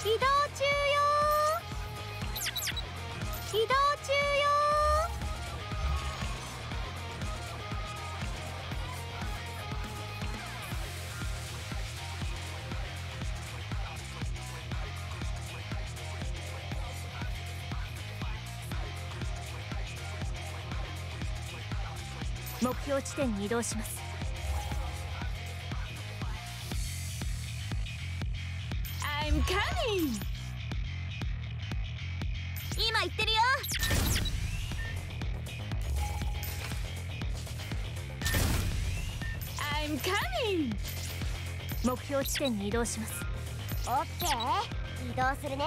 移動中よ移動中よ目標地点に移動します。I'm coming! 今行ってるよ I'm coming! 目標地点に移動しますオッケー移動するね